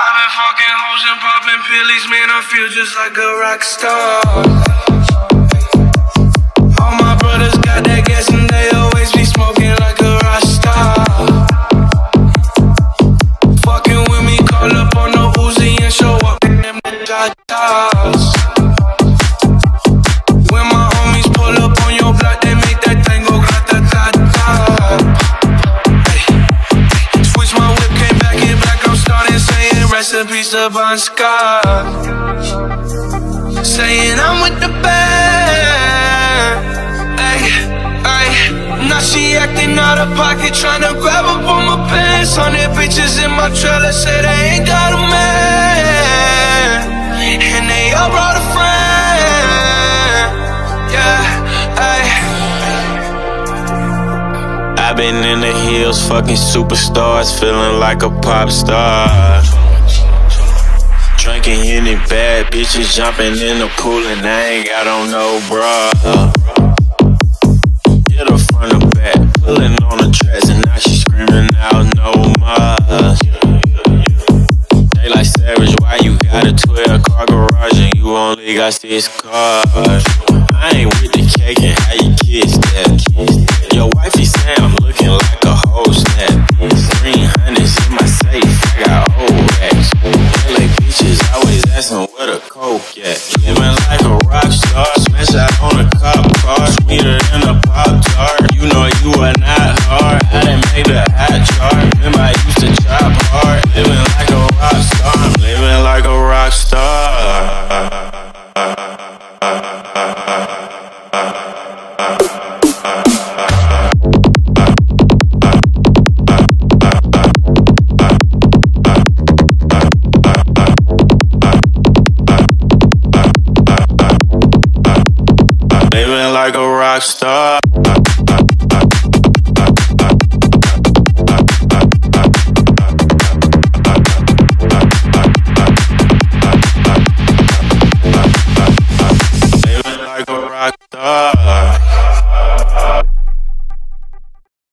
I've been fucking hoes and popping pills, man. I feel just like a rock star. All my brothers got that gas and they always be smoking like a rock star. Fucking with me, call up on the Uzi and show up in them. Saying recipes to Bon Scott. Saying I'm with the band. Ay, ay. Now she acting out of pocket, trying to grab up on my pants. Hundred bitches in my trailer say they ain't got a man. And they all brought a friend. Yeah, ay. I've been in the hills, fucking superstars, feeling like a pop star. Drinking any bad bitches, jumping in the pool, and I ain't got on no bra. Hit her front or back, pulling on the tracks, and now she screaming out no more. They like savage, why you got a 12 car garage and you only got six cars? I ain't with the cake and how you the coke. Living like a rock star, smash out on a cop car, sweeter than a pop tart. You know you are not hard. I done made the hot chart. Living like a rock star. Living like a rock star.